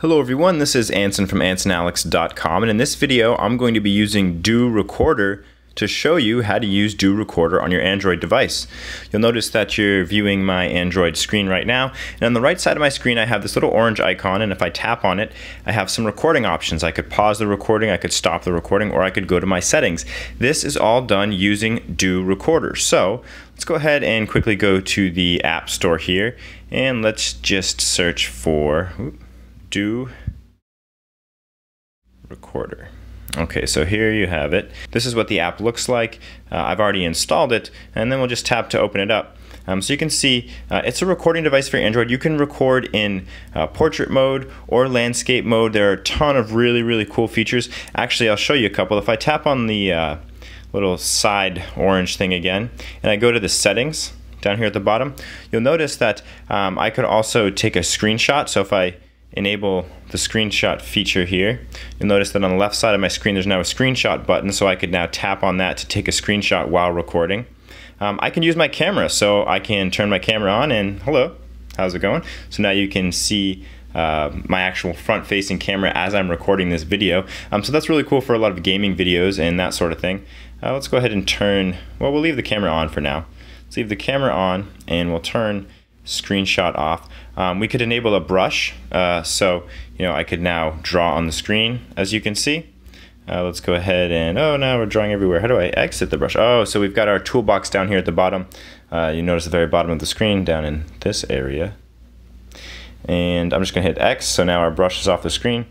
Hello everyone, this is Anson from AnsonAlex.com and in this video I'm going to be using DU Recorder to show you how to use DU Recorder on your Android device. You'll notice that you're viewing my Android screen right now and on the right side of my screen I have this little orange icon and if I tap on it I have some recording options. I could pause the recording, I could stop the recording, or I could go to my settings. This is all done using DU Recorder. So let's go ahead and quickly go to the App Store here and let's just search for DU Recorder. Okay, so here you have it. This is what the app looks like. Uh, I've already installed it, and then we'll just tap to open it up. Um, so you can see uh, it's a recording device for Android. You can record in uh, portrait mode or landscape mode. There are a ton of really, really cool features. Actually, I'll show you a couple. If I tap on the uh, little side orange thing again, and I go to the settings down here at the bottom, you'll notice that um, I could also take a screenshot. So if I enable the screenshot feature here, you'll notice that on the left side of my screen there's now a screenshot button so I could now tap on that to take a screenshot while recording. Um, I can use my camera so I can turn my camera on and hello, how's it going? So now you can see uh, my actual front facing camera as I'm recording this video. Um, so that's really cool for a lot of gaming videos and that sort of thing. Uh, let's go ahead and turn, well we'll leave the camera on for now. Let's leave the camera on and we'll turn screenshot off. Um, we could enable a brush, uh, so you know I could now draw on the screen as you can see. Uh, let's go ahead and, oh, now we're drawing everywhere. How do I exit the brush? Oh, so we've got our toolbox down here at the bottom. Uh, you notice the very bottom of the screen down in this area. And I'm just gonna hit X, so now our brush is off the screen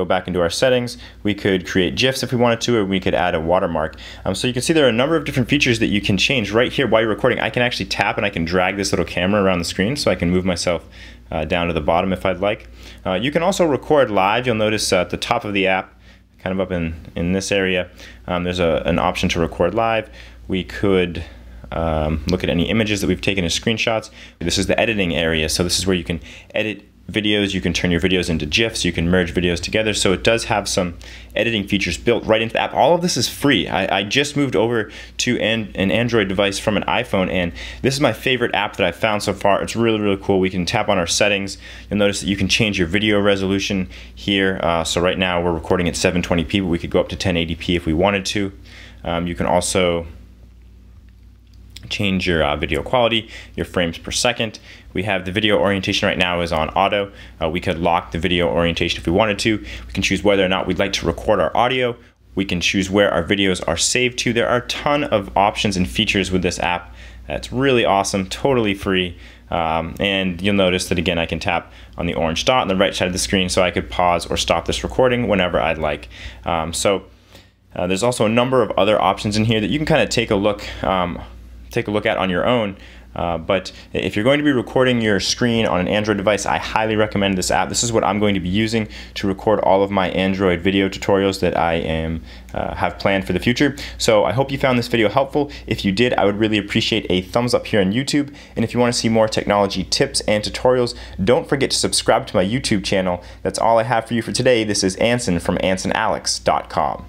go back into our settings. We could create GIFs if we wanted to, or we could add a watermark. Um, so you can see there are a number of different features that you can change right here while you're recording. I can actually tap and I can drag this little camera around the screen so I can move myself uh, down to the bottom if I'd like. Uh, you can also record live. You'll notice uh, at the top of the app, kind of up in, in this area, um, there's a, an option to record live. We could um, look at any images that we've taken as screenshots. This is the editing area, so this is where you can edit videos, you can turn your videos into GIFs, you can merge videos together. So it does have some editing features built right into the app. All of this is free. I, I just moved over to an, an, Android device from an iPhone, and this is my favorite app that I've found so far. It's really, really cool. We can tap on our settings. You'll notice that you can change your video resolution here. Uh, so right now we're recording at 720p, but we could go up to 1080p if we wanted to. Um, you can also change your uh, video quality, your frames per second. We have the video orientation right now is on auto. Uh, we could lock the video orientation if we wanted to. We can choose whether or not we'd like to record our audio. We can choose where our videos are saved to. There are a ton of options and features with this app. It's really awesome, totally free. Um, and you'll notice that again, I can tap on the orange dot on the right side of the screen so I could pause or stop this recording whenever I'd like. Um, so uh, there's also a number of other options in here that you can kind of take a look um, take a look at on your own. Uh, but if you're going to be recording your screen on an Android device, I highly recommend this app. This is what I'm going to be using to record all of my Android video tutorials that I am uh, have planned for the future. So I hope you found this video helpful. If you did, I would really appreciate a thumbs up here on YouTube. And if you want to see more technology tips and tutorials, don't forget to subscribe to my YouTube channel. That's all I have for you for today. This is Anson from AnsonAlex.com.